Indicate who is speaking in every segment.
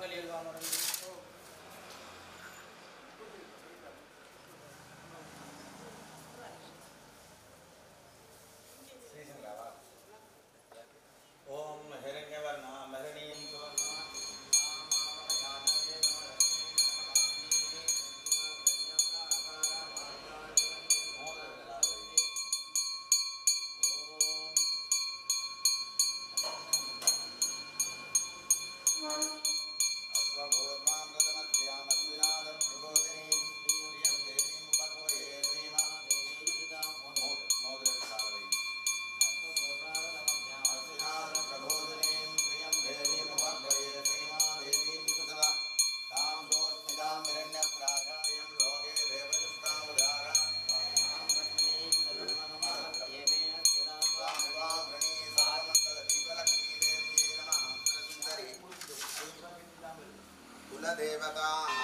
Speaker 1: सर्वमङ्गलयुगामरं
Speaker 2: ఓం देवता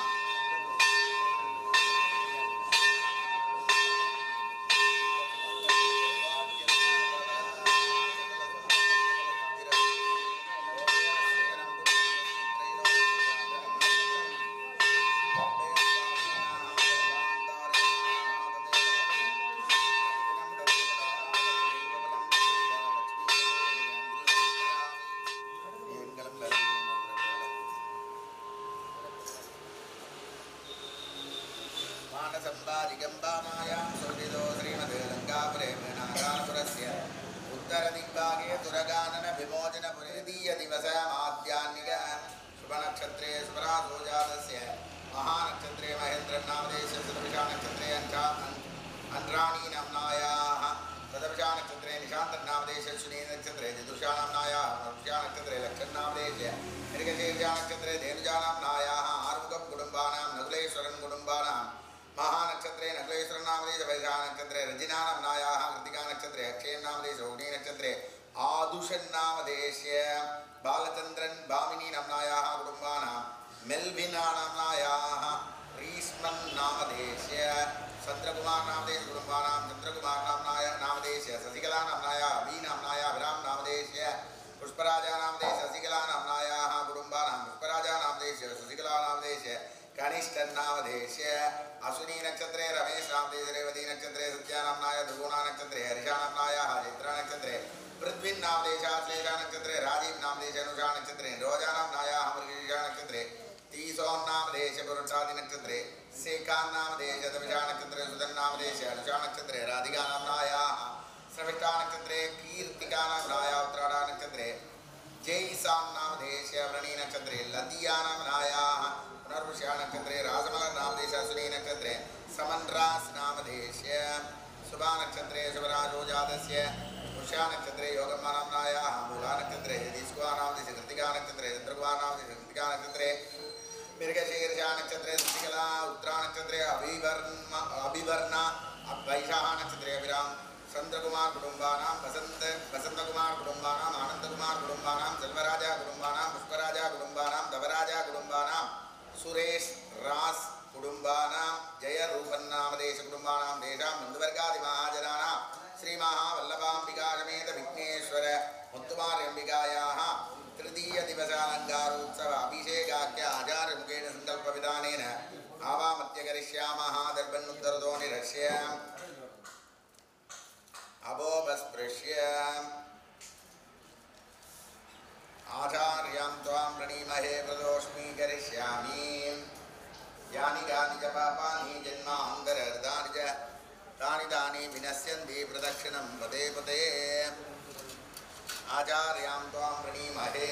Speaker 2: नक्षत्रे सत्यानाम्नाय ध्रुवना नक्षत्रे हर्षानाम्नायाः चैत्रा नक्षत्रे पृथ्वीन् नामदेशः श्लेषा नक्षत्रे राजीव नामदेश अनुषा नक्षत्रे रोजानाम्नायाः मृगशीर्षा नक्षत्रे तीसोन्नामदेश पुरुषादि नक्षत्रे सुदन्नामदेश अनुषा नक्षत्रे राधिका श्रविष्टा नक्षत्रे कीर्तिका नाम्नाया नक्षत्रे जैसां नामदेश नक्षत्रे लतिया पुनर्वृषा नक्षत्रे राजमल दिस्कुवा नामदेश कृतिका नक्षत्रे चन्द्रकुवा नामदेश कृतिका नक्षत्रे मृगशीर्षा नक्षत्रे शशिकला उत्तरा नक्षत्रे अभिवर्म, अभिवर्णा वैशाख नक्षत्रे अभिराम, चंद्रकुमार कुटुंबानां वसंत वसंतकुमार कुटुंबानां आनंदकुमार कुटुंबानां सेल्वराजा कुटुंबानां, पुष्पराजा कुटुंबानां दवराजा कुटुंबानां, सुरेश रास కుటుంబానాం జయ రూపన్నామదేశ కుటుంబానాం తేషాం బంధువర్గాది మహాజనానాం శ్రీ మహావల్లభాంబికారమేత విఘ్నేశ్వర ముత్తుమార్యంబికాయాః తృతీయ దివసాలంకారోత్సవ అభిషేకాఖ్య ఆచారముఖేణ సంకల్ప విధానేన ఆవామత్య కరిష్యామః దర్భన్నుత్తరతో నిరస్య అబోపస్పృశ్య ఆచార్యాం త్వాం ప్రణీమహే ప్రదోష్మీ కరిష్యామి यानि कानि च पापानि जन्मान्तरर्धानि च तानि तानि विनश्यन्ति प्रदक्षिणं पदे पदे आचार्यां त्वां प्रणीमहे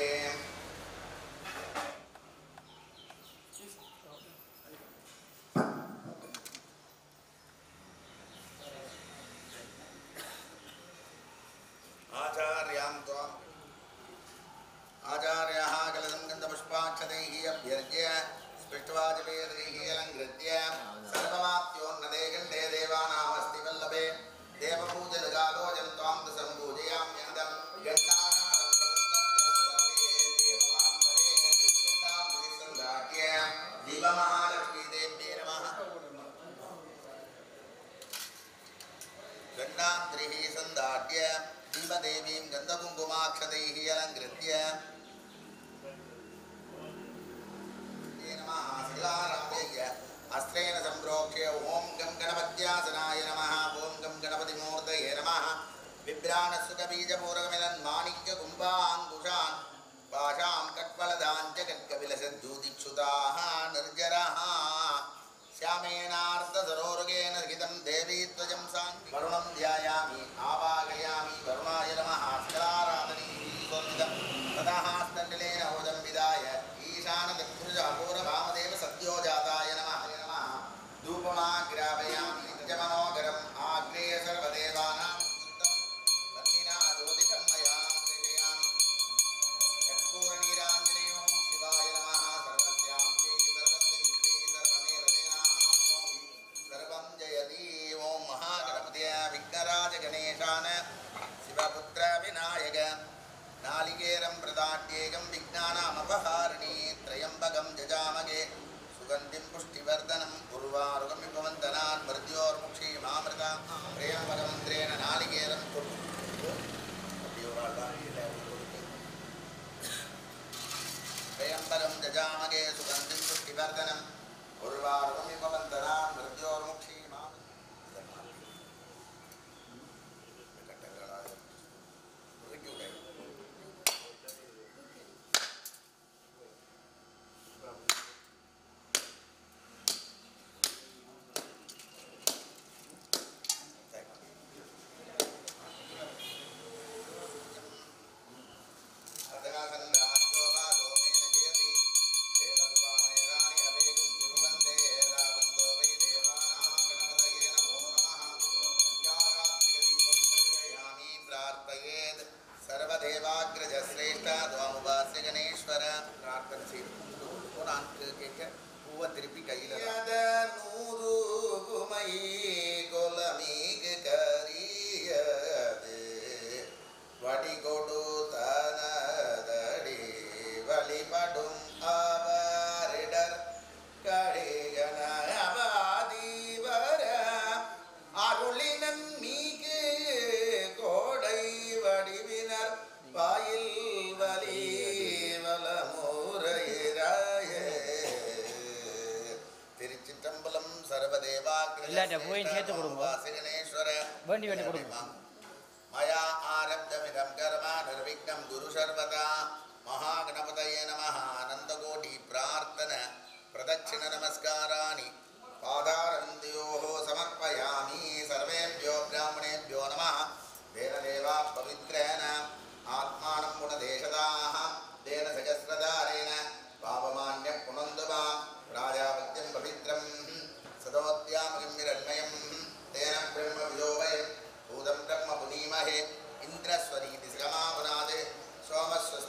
Speaker 2: தண்ணி
Speaker 1: வேண்டி கொடுங்க.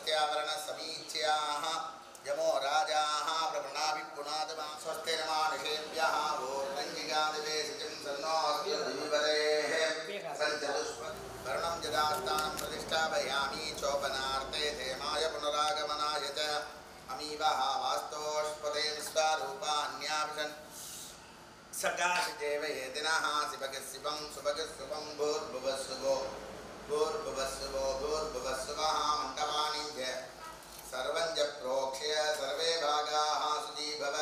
Speaker 2: स्वस्त्यावरण समीच्या यमो राजा प्रवृणाभिपुनाद स्वस्ते नमानुषेभ्य ओर्णञ्जिगादिवेशिजं सन्नोऽस्मिवरेः सञ्चतुष्वर्णं यदास्थानं प्रतिष्ठापयामि चोपनार्थे धेमाय पुनरागमनाय च अमीवः वास्तोष्पदें स्वारूपान्याभिषन् सकाशदेव ये दिनः शिवगः शिवं, सुभगः शुभं भूर्भुवः शुभो। भूर्भुवस्वो भूर्भुवस्वः मण्डपानि च सर्वं भव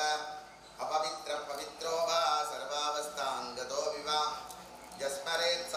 Speaker 2: अपवित्रपवित्रो वा सर्वावस्थाङ्गतो विवा। यस्मरेत्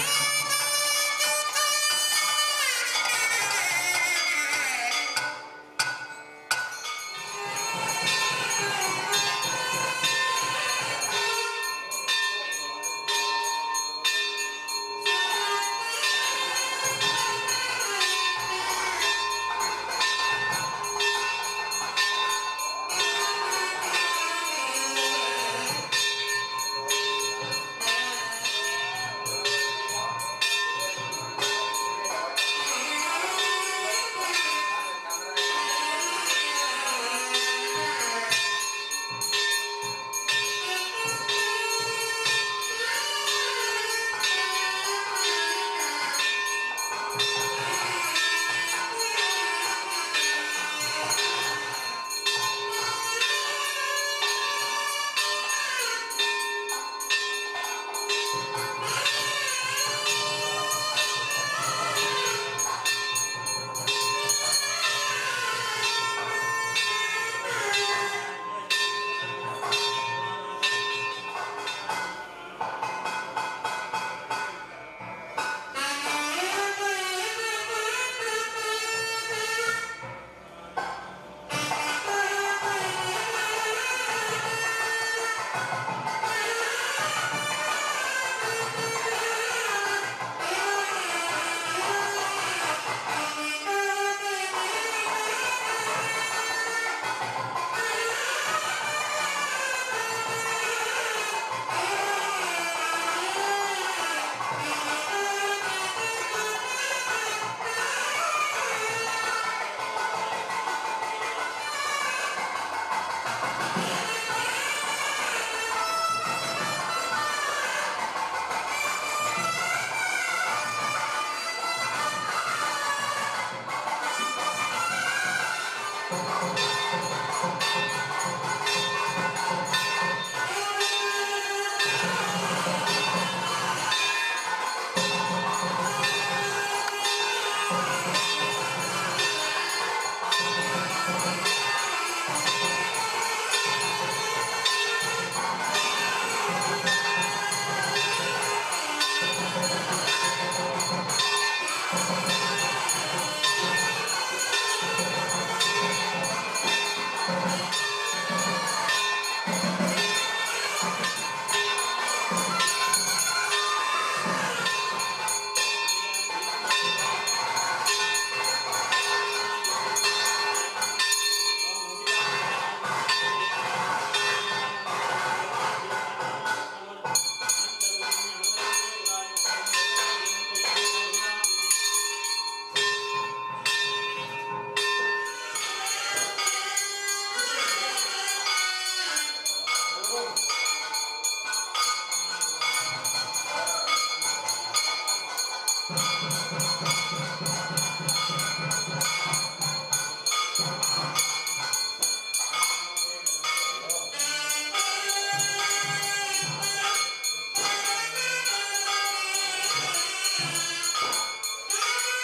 Speaker 3: Yeah.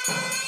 Speaker 3: you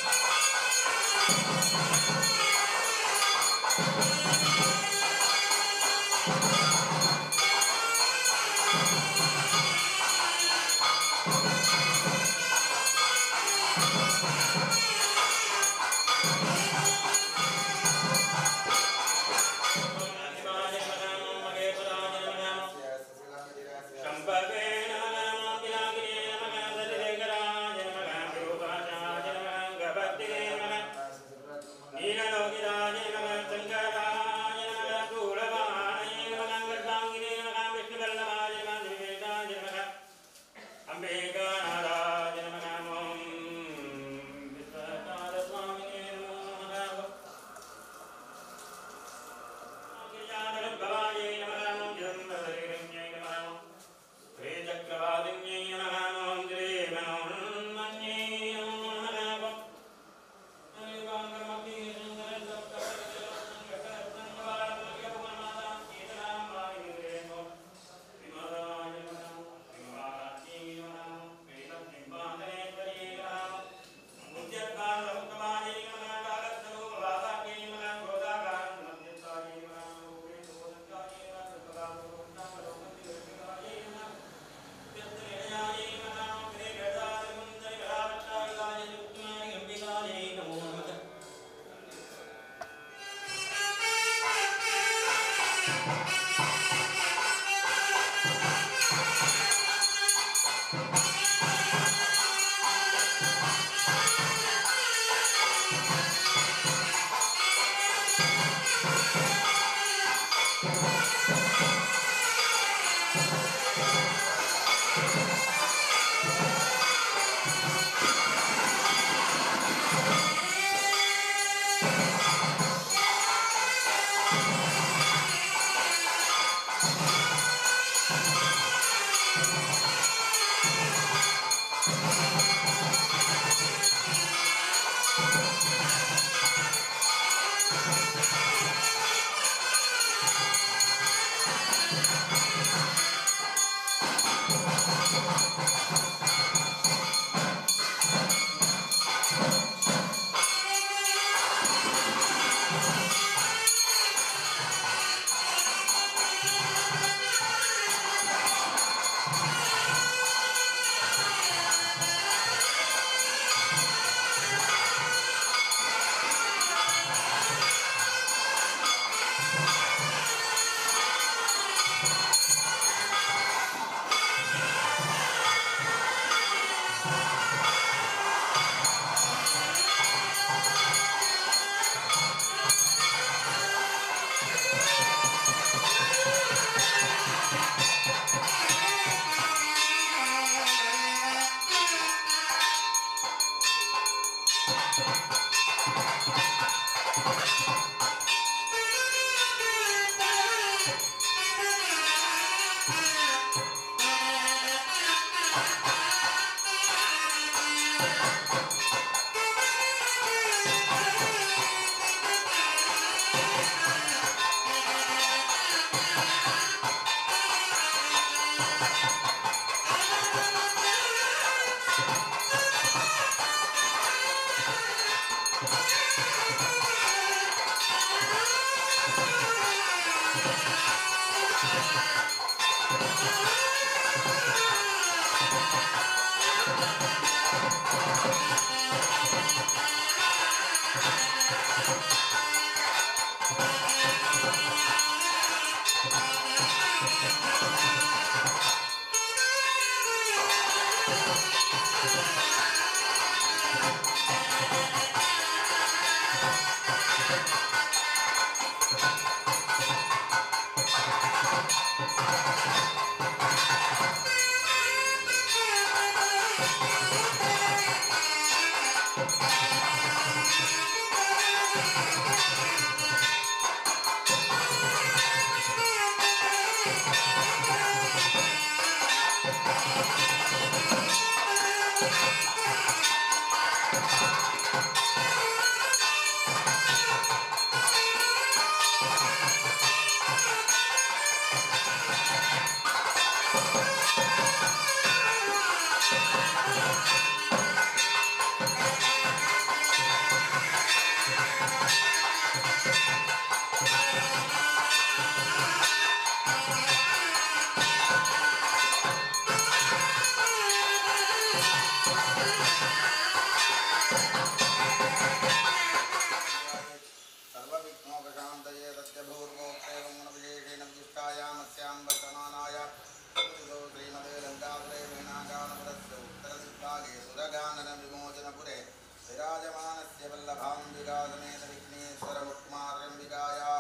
Speaker 3: विराजमानस्य वल्लभाम्बिकासमेत विघ्नेश्वरमुक्मारम्बिकायाः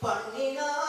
Speaker 2: por mí no.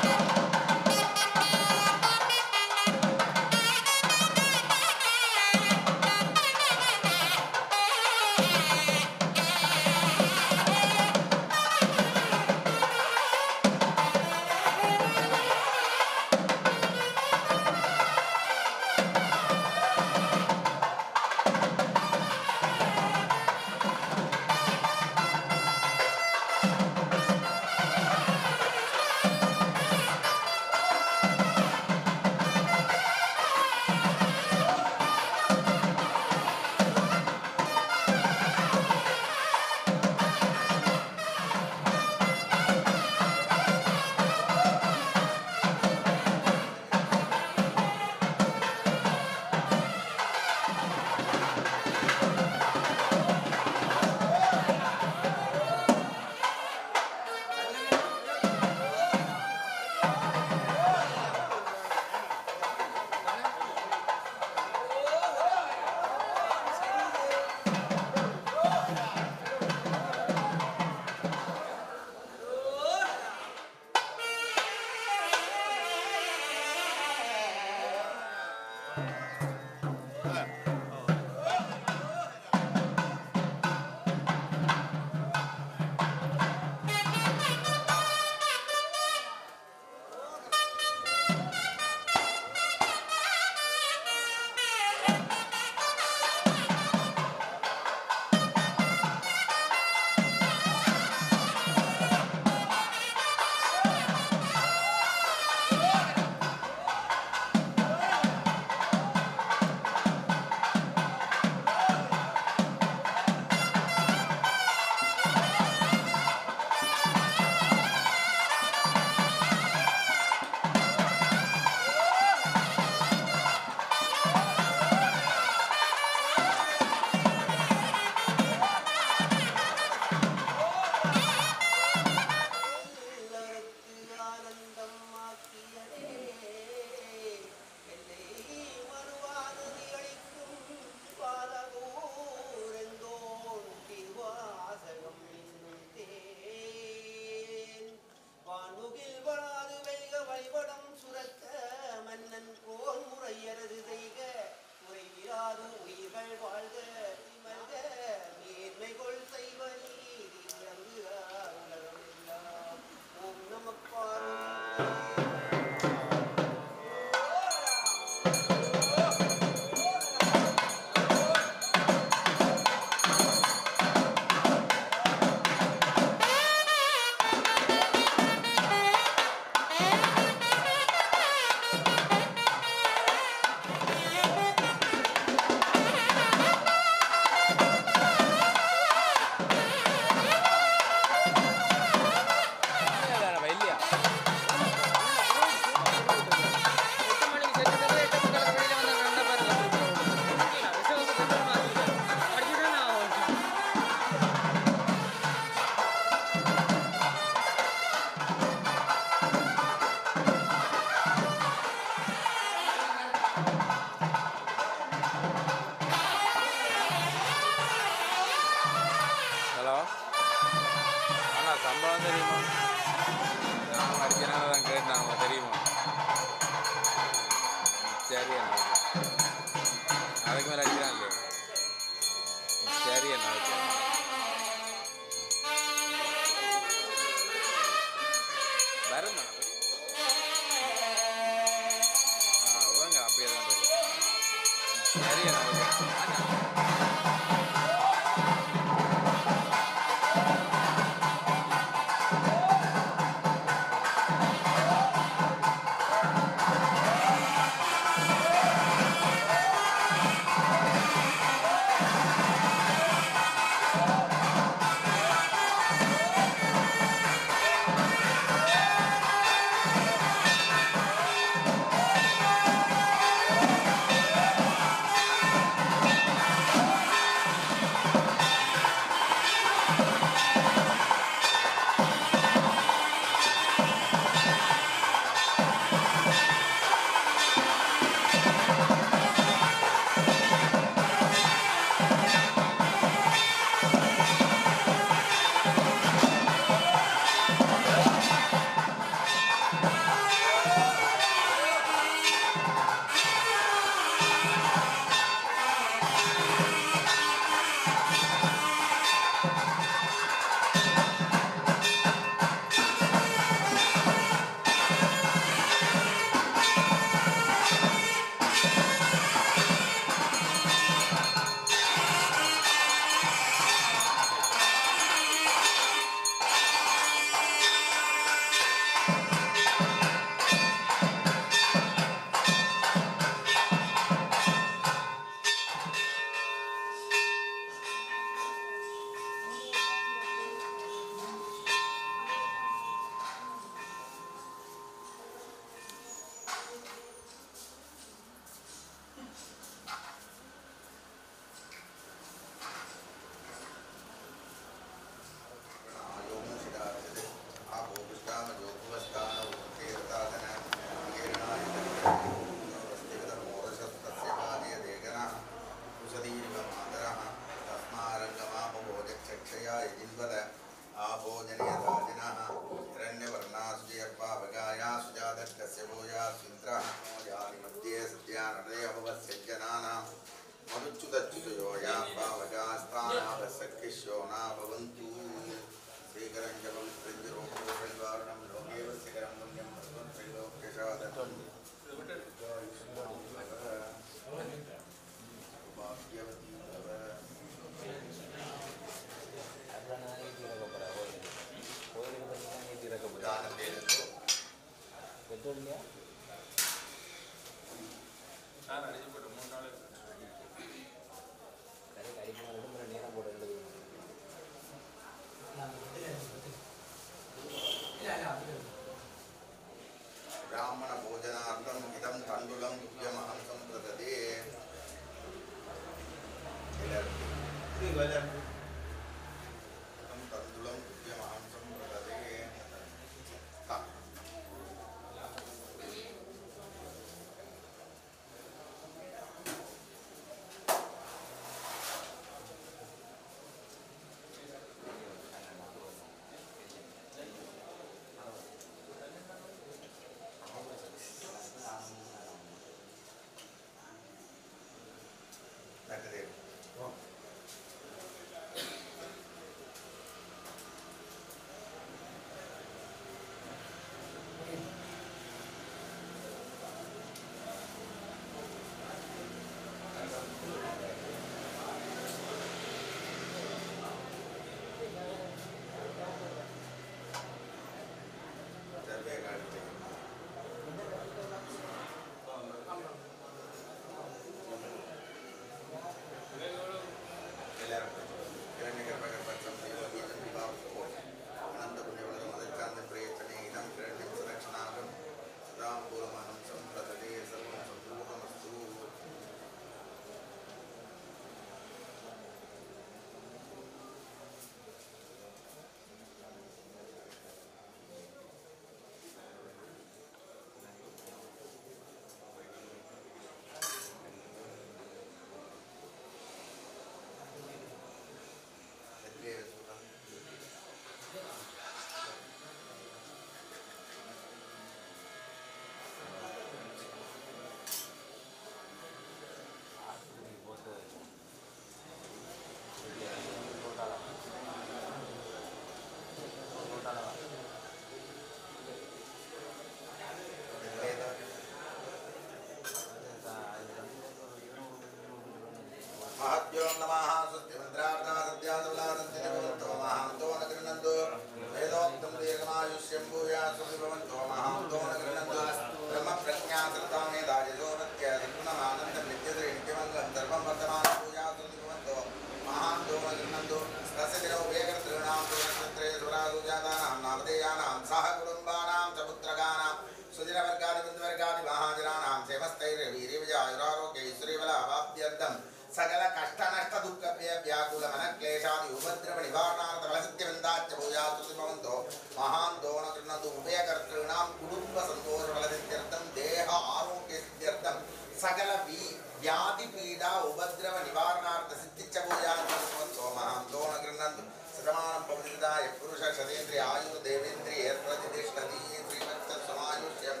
Speaker 2: ಸಕಲ ಕಷ್ಟ ನಷ್ಟ ದುಃಖ ಭಯ ವ್ಯಾಕುಲ ಮನಕ್ಲೇಶಾದಿ ಉಪದ್ರವ ನಿವಾರಣಾರ್ಥ ಫಲಸಿದ್ಧವೆಂದಾಚ ಭೂಯಾಕೃತಿ ಭವಂತೋ ಮಹಾನ್ ದೋಣ ತೃಣದು ಉಭಯ ಕರ್ತೃಣಾಂ ಕುಟುಂಬ ಸಂತೋಷ ಫಲಸಿದ್ಧರ್ಥಂ ದೇಹ ಆರೋಗ್ಯ ಸಿದ್ಧರ್ಥಂ ಸಕಲ ವಿ ವ್ಯಾಧಿ ಪೀಡಾ ಉಪದ್ರವ ನಿವಾರಣಾರ್ಥ ಸಿದ್ಧಿಚ್ಚ ಭೂಯಾಕೃತಿ ಭವಂತೋ ಮಹಾನ್ ದೋಣ ಕೃಣಂದು ಸತಮಾನ ಪವಿತ್ರದಾಯ ಪುರುಷ ಶತೇಂದ್ರಿಯ ಆಯುರ್ ದೇವೇಂದ್ರಿಯ ಪ್ರತಿದಿಷ್ಟೀ ಶ್ರೀಮತ್ತ ಸಮಾಯುಷ್ಯಂ.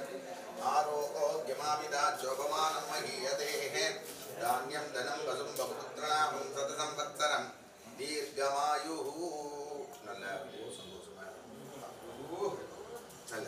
Speaker 2: ಆರೋಗ್ಯಮಾವಿದ ಜೋಗಮಾನಂ ಮಹೀಯ ದೇಹೇ धान्यं धनं वसुं बहुपुत्रनामं शतसंवत्सरं दीर्घमायुः நல்ல சந்தோஷமா நல்ல